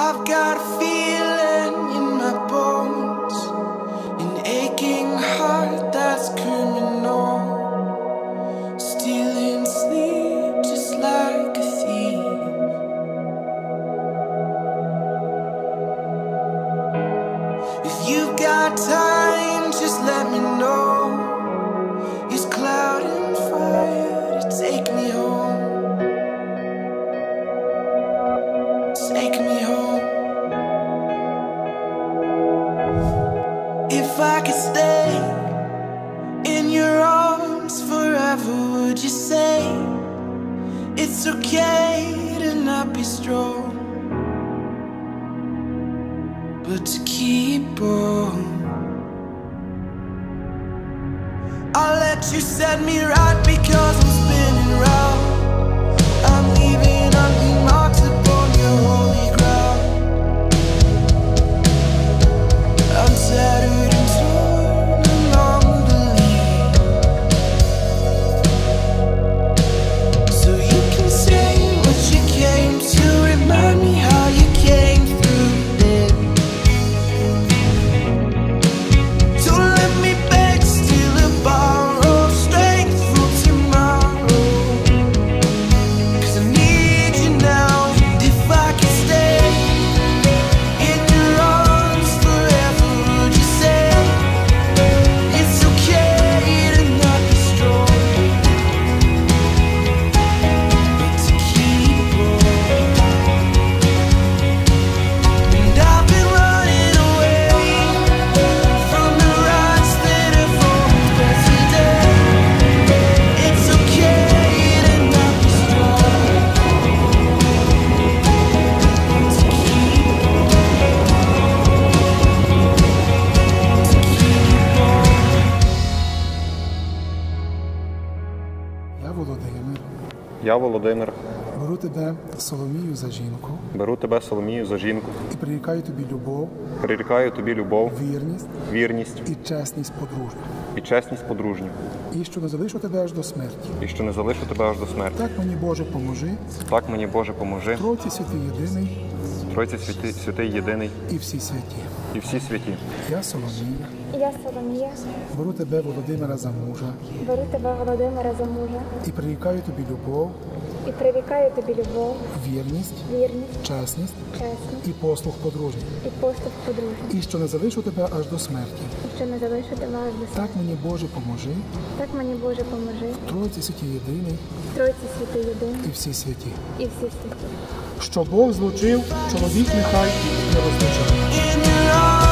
I've got a feeling in my bones, an aching heart that's criminal, stealing sleep just like a thief. If you've got time, I could stay in your arms forever, would you say it's okay to not be strong? but to keep on. I'll let you set me right because Я Володимир. Я Володимир, Беру тебе Соломію за жінку беру тебе Соломію за жінку, і прирікаю тобі любов, прирікаю тобі любов, вірність вірність і чесність подружню. і чесність подружню, І що не залишу тебе аж до смерті. і що не залишу тебе аж до смерті. Так мені Боже поможи, Так мені Боже поможи, Тройці святий єдиний Тройці святий, святий єдиний і всі святі. І всі святі. Я Соломія, Я Соломія, беру тебе Володимира за мужа. Беру тебе Володимира за мужа. І прирікаю тобі любов, і прирікаю тобі любов, вірність, вірність, чесність чесність і послуг подружній. і поступ подружжя, І що не залишу тебе аж до смерті. і що не залишу тебе аж до смерті. Так мені Боже поможи, Так мені Боже поможи, Тройці святі єдиний Тройці святий єдин і всі святі. і всі святі. Що Бог злучив, чоловік нехай не розлучає.